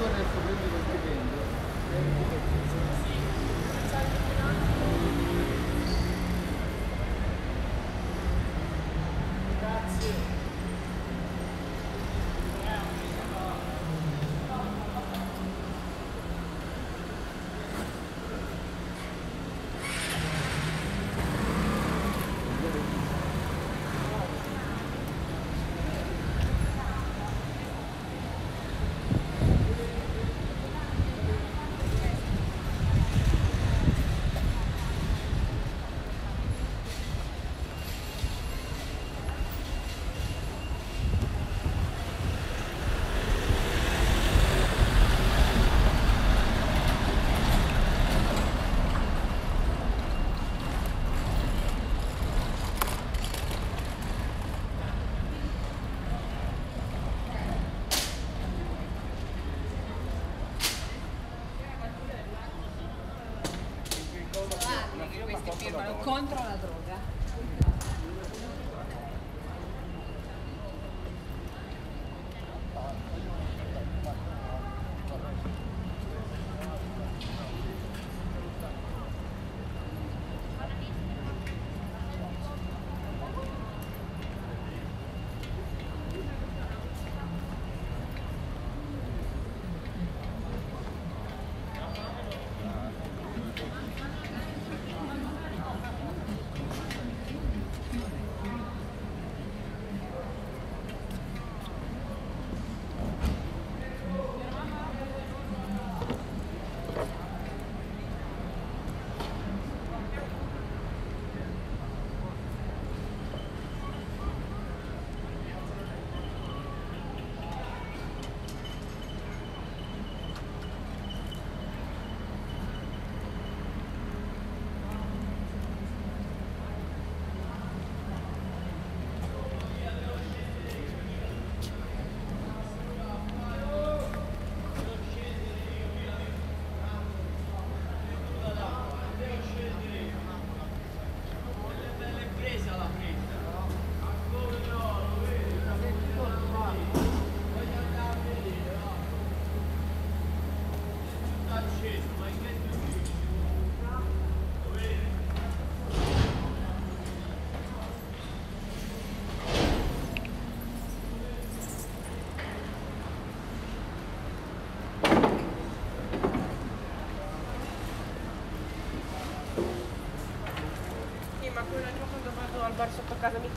dottore adesso prende lo stipendio. contra. Ma quell'altro quando vado al bar sotto casa mi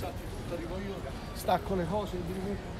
16 giorni salti tutto, arrivo io, stacco le cose mi rimetto.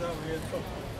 pensamiento.